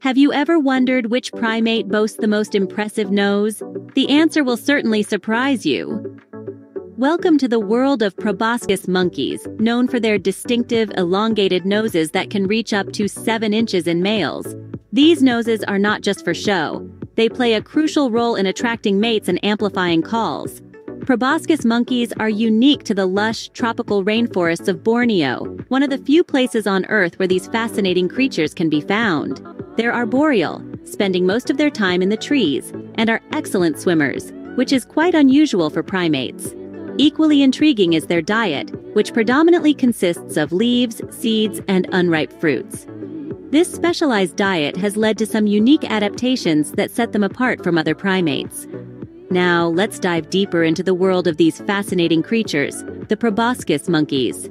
Have you ever wondered which primate boasts the most impressive nose? The answer will certainly surprise you. Welcome to the world of proboscis monkeys, known for their distinctive, elongated noses that can reach up to 7 inches in males. These noses are not just for show. They play a crucial role in attracting mates and amplifying calls. Proboscis monkeys are unique to the lush, tropical rainforests of Borneo, one of the few places on Earth where these fascinating creatures can be found. They're arboreal, spending most of their time in the trees, and are excellent swimmers, which is quite unusual for primates. Equally intriguing is their diet, which predominantly consists of leaves, seeds, and unripe fruits. This specialized diet has led to some unique adaptations that set them apart from other primates. Now, let's dive deeper into the world of these fascinating creatures, the proboscis monkeys.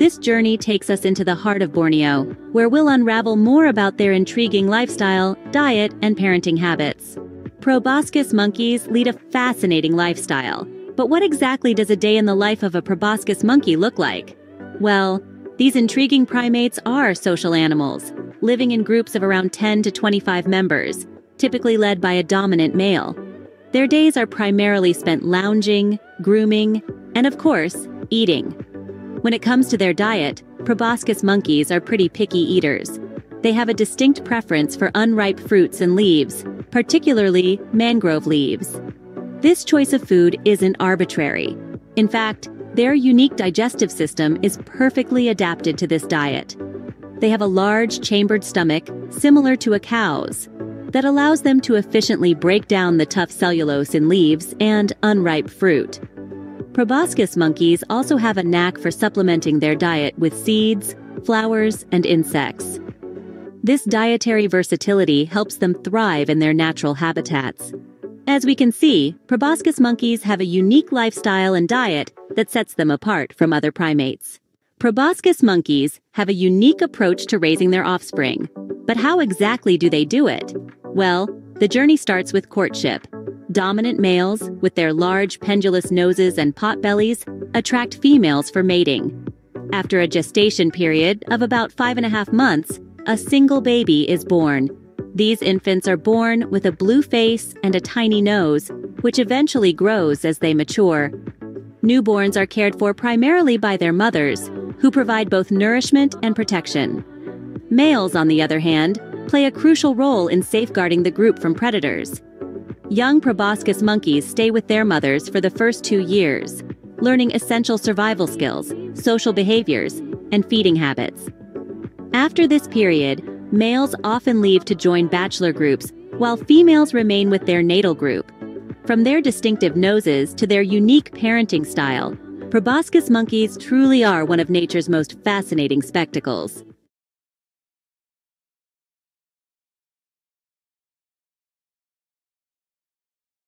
This journey takes us into the heart of Borneo, where we'll unravel more about their intriguing lifestyle, diet, and parenting habits. Proboscis monkeys lead a fascinating lifestyle. But what exactly does a day in the life of a proboscis monkey look like? Well, these intriguing primates are social animals, living in groups of around 10 to 25 members, typically led by a dominant male. Their days are primarily spent lounging, grooming, and of course, eating. When it comes to their diet, proboscis monkeys are pretty picky eaters. They have a distinct preference for unripe fruits and leaves, particularly mangrove leaves. This choice of food isn't arbitrary. In fact, their unique digestive system is perfectly adapted to this diet. They have a large chambered stomach, similar to a cow's, that allows them to efficiently break down the tough cellulose in leaves and unripe fruit. Proboscis monkeys also have a knack for supplementing their diet with seeds, flowers, and insects. This dietary versatility helps them thrive in their natural habitats. As we can see, proboscis monkeys have a unique lifestyle and diet that sets them apart from other primates. Proboscis monkeys have a unique approach to raising their offspring. But how exactly do they do it? Well, the journey starts with courtship. Dominant males, with their large pendulous noses and potbellies, attract females for mating. After a gestation period of about five and a half months, a single baby is born. These infants are born with a blue face and a tiny nose, which eventually grows as they mature. Newborns are cared for primarily by their mothers, who provide both nourishment and protection. Males, on the other hand, play a crucial role in safeguarding the group from predators. Young proboscis monkeys stay with their mothers for the first two years, learning essential survival skills, social behaviors, and feeding habits. After this period, males often leave to join bachelor groups, while females remain with their natal group. From their distinctive noses to their unique parenting style, proboscis monkeys truly are one of nature's most fascinating spectacles.